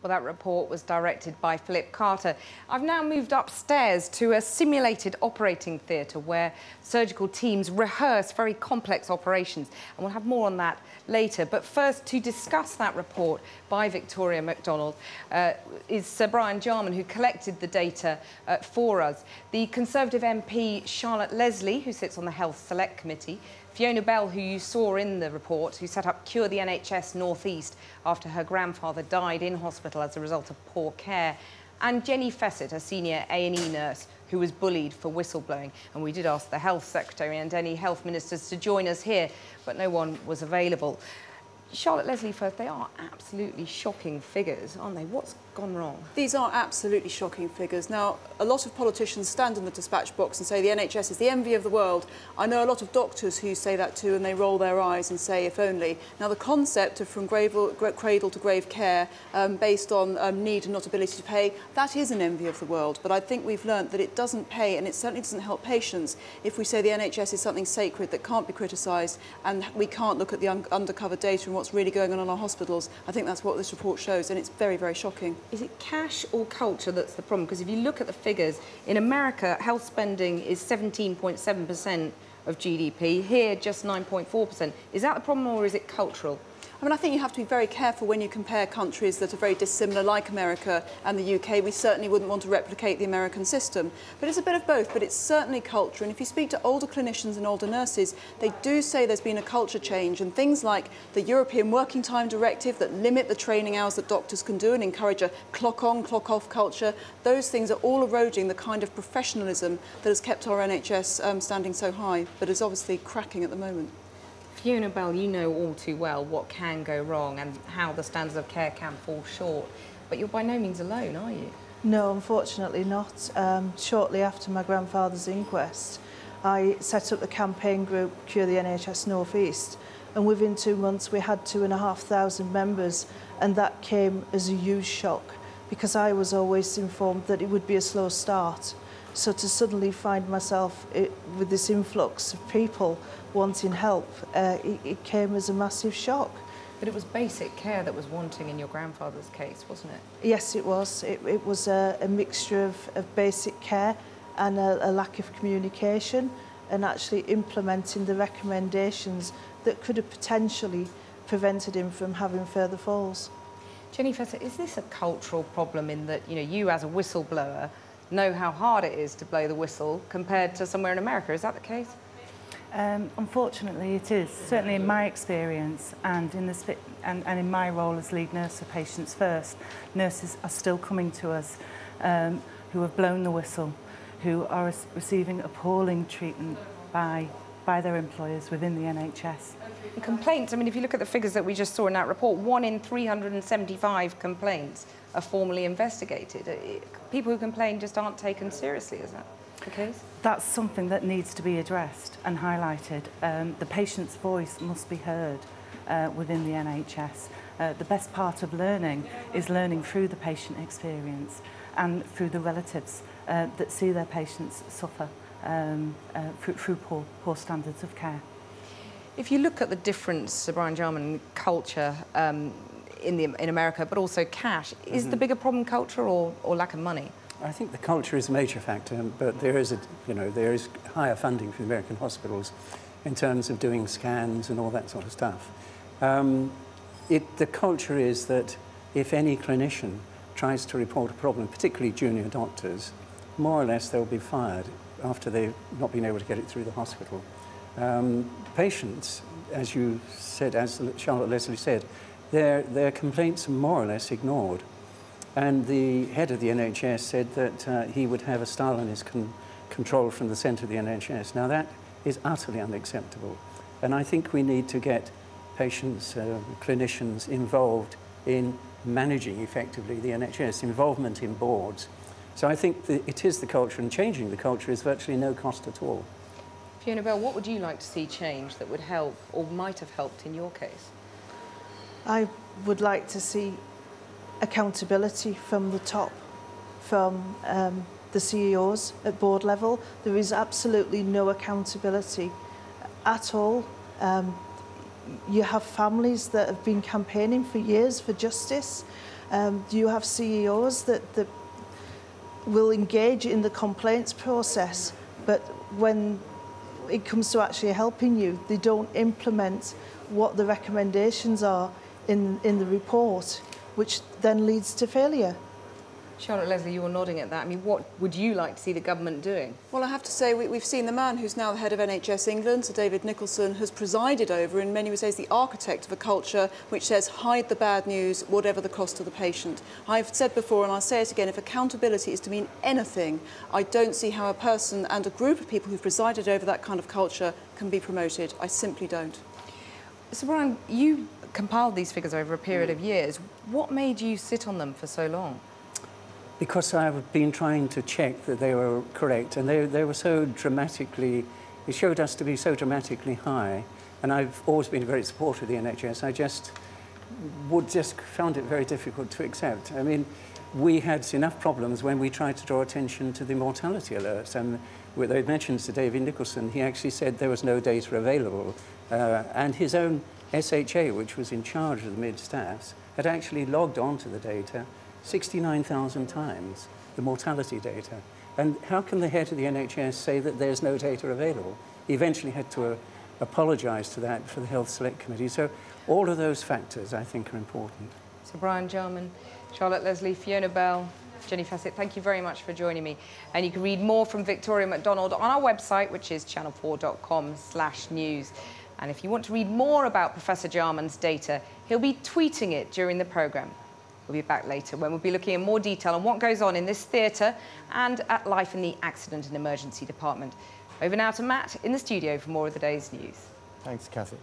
Well, that report was directed by Philip Carter. I've now moved upstairs to a simulated operating theatre where surgical teams rehearse very complex operations. And we'll have more on that later. But first, to discuss that report by Victoria MacDonald uh, is Sir Brian Jarman, who collected the data uh, for us. The Conservative MP Charlotte Leslie, who sits on the Health Select Committee, Fiona Bell, who you saw in the report, who set up Cure the NHS North East after her grandfather died in hospital as a result of poor care, and Jenny Fecitt, a senior A&E nurse who was bullied for whistleblowing. And we did ask the Health Secretary and any health ministers to join us here, but no one was available. Charlotte Leslie first, they are absolutely shocking figures, aren't they? What's gone wrong? These are absolutely shocking figures. Now, a lot of politicians stand in the dispatch box and say the NHS is the envy of the world. I know a lot of doctors who say that too and they roll their eyes and say if only. Now, the concept of from cradle to grave care um, based on um, need and not ability to pay, that is an envy of the world. But I think we've learnt that it doesn't pay and it certainly doesn't help patients if we say the NHS is something sacred that can't be criticised and we can't look at the un undercover data and what's really going on in our hospitals. I think that's what this report shows, and it's very, very shocking. Is it cash or culture that's the problem? Because if you look at the figures, in America, health spending is 17.7% of GDP, here just 9.4%. Is that the problem or is it cultural? I mean, I think you have to be very careful when you compare countries that are very dissimilar, like America and the UK. We certainly wouldn't want to replicate the American system. But it's a bit of both, but it's certainly culture. And if you speak to older clinicians and older nurses, they do say there's been a culture change. And things like the European Working Time Directive that limit the training hours that doctors can do and encourage a clock on, clock off culture, those things are all eroding the kind of professionalism that has kept our NHS um, standing so high, but is obviously cracking at the moment. Fiona Bell, you know all too well what can go wrong and how the standards of care can fall short. But you're by no means alone, are you? No, unfortunately not. Um, shortly after my grandfather's inquest, I set up the campaign group Cure the NHS North East and within two months we had two and a half thousand members and that came as a huge shock because I was always informed that it would be a slow start. So to suddenly find myself it, with this influx of people wanting help, uh, it, it came as a massive shock. But it was basic care that was wanting in your grandfather's case, wasn't it? Yes, it was. It, it was a, a mixture of, of basic care and a, a lack of communication and actually implementing the recommendations that could have potentially prevented him from having further falls. Jenny Fecitt, is this a cultural problem in that, you know, you as a whistleblower know how hard it is to blow the whistle compared to somewhere in America? Is that the case? Um, unfortunately, it is. Certainly in my experience and in, the and, and in my role as lead nurse for Patients First, nurses are still coming to us um, who have blown the whistle, who are receiving appalling treatment by, by their employers within the NHS. Complaints, I mean, if you look at the figures that we just saw in that report, one in 375 complaints are formally investigated. Uh, people who complain just aren't taken seriously, is that? the case? That's something that needs to be addressed and highlighted. Um, the patient's voice must be heard uh, within the NHS. Uh, the best part of learning is learning through the patient experience and through the relatives uh, that see their patients suffer um, uh, through, poor, poor standards of care. If you look at the difference, Brian Jarman, culture um, in, the, in America, but also cash, is mm -hmm. the mm-hmm. bigger problem culture or, or lack of money? I think the culture is a major factor, but there is, a, you know, there is higher funding for American hospitals in terms of doing scans and all that sort of stuff. Um, it, the culture is that if any clinician tries to report a problem, particularly junior doctors, more or less they'll be fired after they've not been able to get it through the hospital. Um, patients, as you said, as Charlotte Leslie said, their, their complaints are more or less ignored. And the head of the NHS said that uh, he would have a Stalinist con control from the centre of the NHS. Now that is utterly unacceptable. And I think we need to get patients, uh, clinicians involved in managing effectively the NHS, involvement in boards. So I think it is the culture, and changing the culture is virtually no cost at all. Fiona Bell, what would you like to see change that would help or might have helped in your case? I would like to see accountability from the top, from um, the CEOs at board level. There is absolutely no accountability at all. Um, you have families that have been campaigning for years for justice Um, you have CEOs that, that will engage in the complaints process, but when it comes to actually helping you, they don't implement what the recommendations are in, in the report, which then leads to failure. Charlotte Leslie, you were nodding at that. I mean, what would you like to see the government doing? Well, I have to say, we, we've seen the man who's now the head of NHS England, Sir David Nicholson, has presided over, in many ways, the architect of a culture which says hide the bad news, whatever the cost to the patient. I've said before, and I'll say it again, if accountability is to mean anything, I don't see how a person and a group of people who've presided over that kind of culture can be promoted. I simply don't. So, Brian, you compiled these figures over a period of years. What made you sit on them for so long? Because I've been trying to check that they were correct, and they, they were so dramatically, it showed us to be so dramatically high, and I've always been very supportive of the NHS. I just would just found it very difficult to accept. I mean, we had enough problems when we tried to draw attention to the mortality alerts, and they mentioned to David Nicholson, he actually said there was no data available, uh, and his own SHA, which was in charge of the mid-staffs, had actually logged onto the data 69,000 times, the mortality data. And how can the head of the NHS say that there's no data available? He eventually had to uh, apologise to that for the Health Select Committee. So all of those factors, I think, are important. So Brian Jarman, Charlotte Leslie, Fiona Bell, Jenny Fecitt, thank you very much for joining me. And you can read more from Victoria McDonald on our website, which is channel4.com slash news. And if you want to read more about Professor Jarman's data, he'll be tweeting it during the programme. We'll be back later when we'll be looking in more detail on what goes on in this theatre and at life in the Accident and Emergency Department. Over now to Matt in the studio for more of the day's news. Thanks, Cathy.